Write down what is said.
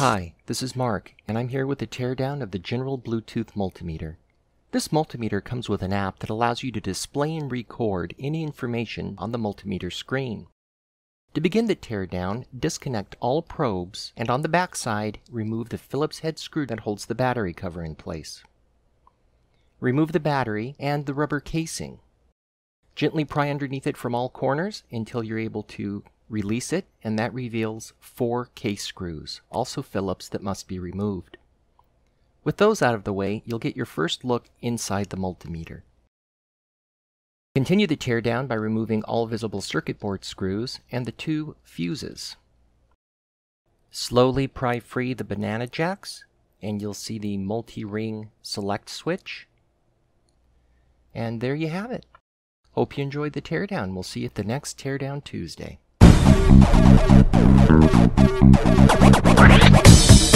Hi, this is Mark, and I'm here with a teardown of the General Bluetooth multimeter. This multimeter comes with an app that allows you to display and record any information on the multimeter screen. To begin the teardown, disconnect all probes, and on the back side, remove the Phillips head screw that holds the battery cover in place. Remove the battery and the rubber casing. Gently pry underneath it from all corners until you're able to release it, and that reveals four case screws, also Phillips, that must be removed. With those out of the way, you'll get your first look inside the multimeter. Continue the teardown by removing all visible circuit board screws and the two fuses. Slowly pry free the banana jacks, and you'll see the multi-ring select switch. And there you have it. Hope you enjoyed the teardown. We'll see you at the next Teardown Tuesday. What?